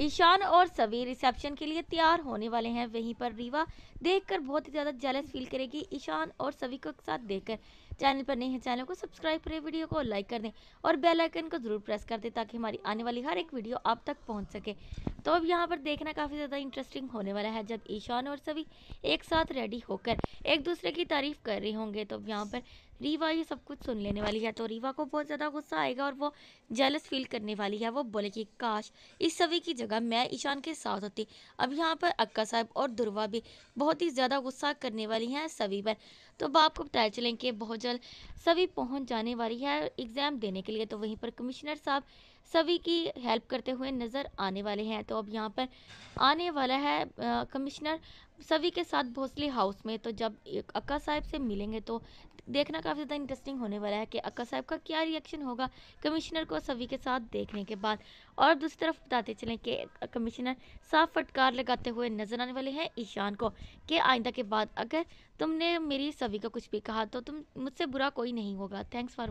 ईशान और सभी रिसेप्शन के लिए तैयार होने वाले हैं। वहीं पर रीवा देखकर बहुत ही ज़्यादा जेलस फील करेगी ईशान और सभी को एक साथ देखकर। चैनल पर नहीं है चैनल को सब्सक्राइब करें वीडियो को लाइक कर दें और बेल आइकन को ज़रूर प्रेस कर दें ताकि हमारी आने वाली हर एक वीडियो आप तक पहुँच सके। तो अब यहाँ पर देखना काफ़ी ज़्यादा इंटरेस्टिंग होने वाला है, जब ईशान और सभी एक साथ रेडी होकर एक दूसरे की तारीफ़ कर रहे होंगे तो यहाँ पर रीवा ये सब कुछ सुन लेने वाली है तो रीवा को बहुत ज़्यादा गुस्सा आएगा और वो जेलस फील करने वाली है, वो बोलेगी काश इस सभी की जगह मैं ईशान के साथ होती। अब यहाँ पर अक्का साहब और दुर्वा भी बहुत ही ज़्यादा गुस्सा करने वाली हैं सभी पर। तो अब आपको बताया चलें कि बहुत जल्द सभी पहुँच जाने वाली है एग्ज़ाम देने के लिए तो वहीं पर कमिश्नर साहब सभी की हेल्प करते हुए नज़र आने वाले हैं। तो अब यहाँ पर आने वाला है कमिश्नर सभी के साथ भोसले हाउस में तो जब अक्का साहब से मिलेंगे तो देखना काफ़ी ज़्यादा इंटरेस्टिंग होने वाला है कि अक्का साहब का क्या रिएक्शन होगा कमिश्नर को सभी के साथ देखने के बाद। और दूसरी तरफ़ बताते चलें कि कमिश्नर साफ़ फटकार लगाते हुए नज़र आने वाले हैं ईशान को कि आइंदा के बाद अगर तुमने मेरी सभी का कुछ भी कहा तो तुम मुझसे बुरा कोई नहीं होगा। Thanks for